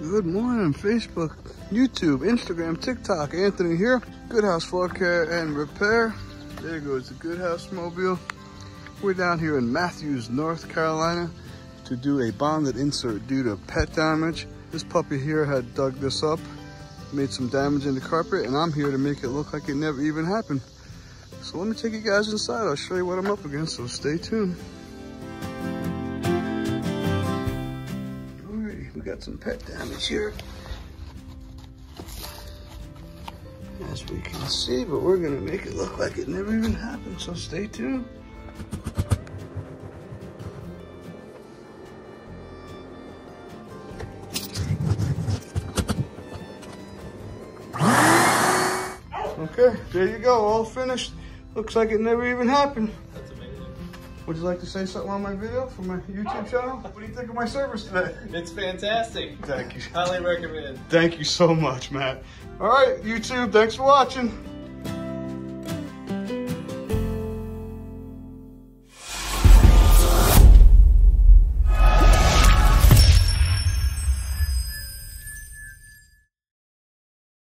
Good morning, Facebook, YouTube, Instagram, TikTok. Anthony here. Good House Floor Care and Repair. There goes the Good House Mobile. We're down here in Matthews, North Carolina to do a bonded insert due to pet damage. This puppy here had dug this up, made some damage in the carpet, and I'm here to make it look like it never even happened. So let me take you guys inside. I'll show you what I'm up against, so stay tuned. Got some pet damage here. As we can see, but we're gonna make it look like it never even happened, so stay tuned. Okay, there you go, all finished. Looks like it never even happened. Would you like to say something on my video for my YouTube channel? What do you think of my service today? It's fantastic. Thank you. Highly recommend. Thank you so much, Matt. All right, YouTube, thanks for watching.